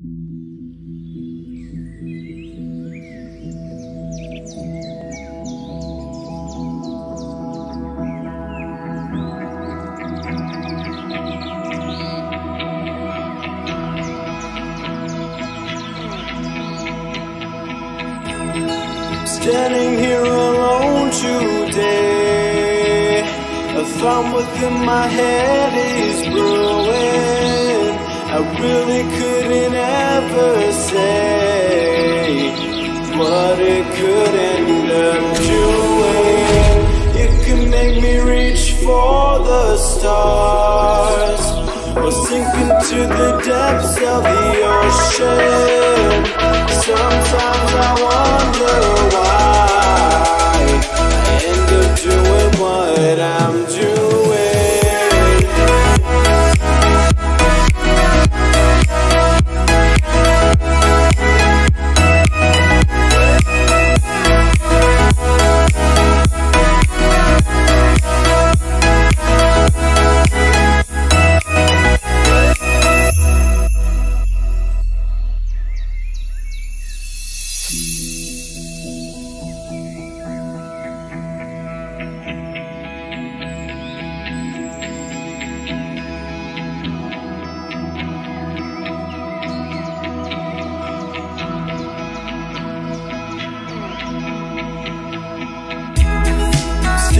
Standing here alone today A thumb within my head is brewing I really couldn't ever say What it could end up doing. It could make me reach for the stars Or sink into the depths of the ocean. Sometimes I wonder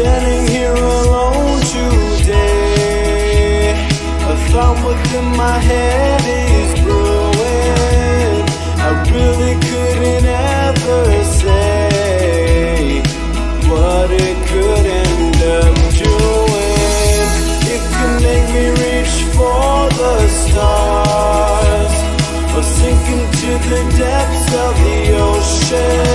standing here alone today. A thought within my head is growing. I really couldn't ever say what it could end up doing. It could make me reach for the stars, or sink into the depths of the ocean.